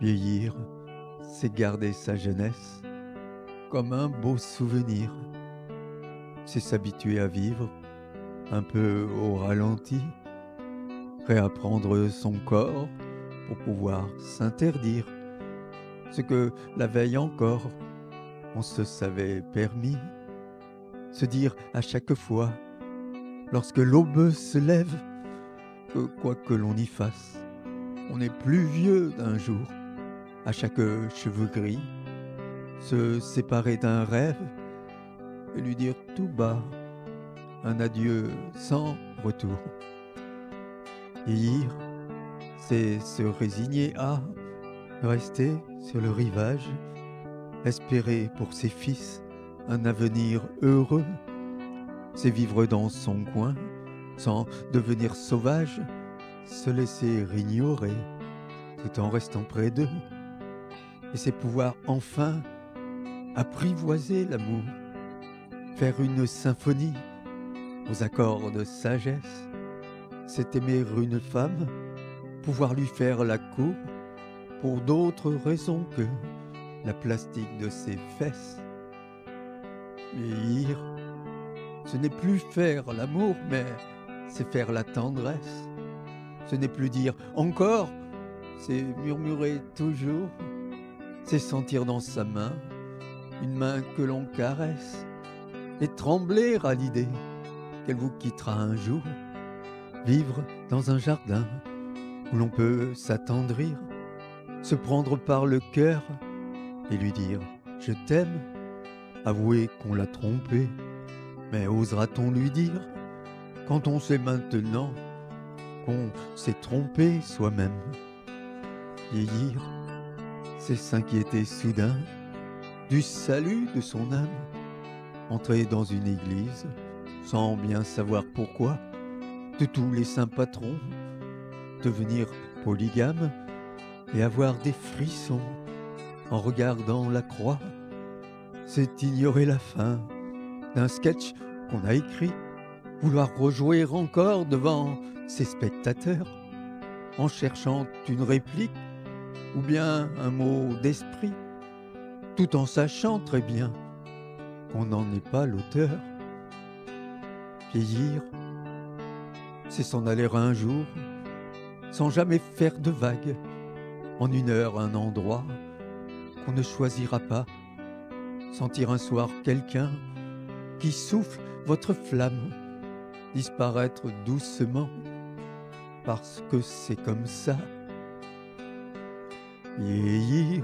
Vieillir, c'est garder sa jeunesse comme un beau souvenir. C'est s'habituer à vivre un peu au ralenti, réapprendre son corps pour pouvoir s'interdire ce que la veille encore on se savait permis, se dire à chaque fois, lorsque l'aube se lève, que quoi que l'on y fasse, on est plus vieux d'un jour à chaque cheveu gris, se séparer d'un rêve et lui dire tout bas un adieu sans retour. Vieillir, c'est se résigner à rester sur le rivage, espérer pour ses fils un avenir heureux, c'est vivre dans son coin sans devenir sauvage, se laisser ignorer tout en restant près d'eux et c'est pouvoir enfin apprivoiser l'amour, faire une symphonie aux accords de sagesse, c'est aimer une femme, pouvoir lui faire la cour pour d'autres raisons que la plastique de ses fesses. Vieillir, ce n'est plus faire l'amour, mais c'est faire la tendresse. Ce n'est plus dire encore, c'est murmurer toujours c'est sentir dans sa main une main que l'on caresse et trembler à l'idée qu'elle vous quittera un jour, vivre dans un jardin où l'on peut s'attendrir, se prendre par le cœur et lui dire je t'aime, avouer qu'on l'a trompé, mais osera-t-on lui dire quand on sait maintenant qu'on s'est trompé soi-même? Vieillir, c'est s'inquiéter soudain du salut de son âme. Entrer dans une église sans bien savoir pourquoi, de tous les saints patrons, devenir polygame et avoir des frissons en regardant la croix, c'est ignorer la fin d'un sketch qu'on a écrit, vouloir rejouer encore devant ses spectateurs en cherchant une réplique ou bien un mot d'esprit, tout en sachant très bien qu'on n'en est pas l'auteur. Vieillir, c'est s'en aller un jour, sans jamais faire de vagues, en une heure un endroit qu'on ne choisira pas, sentir un soir quelqu'un qui souffle votre flamme, disparaître doucement, parce que c'est comme ça vieillir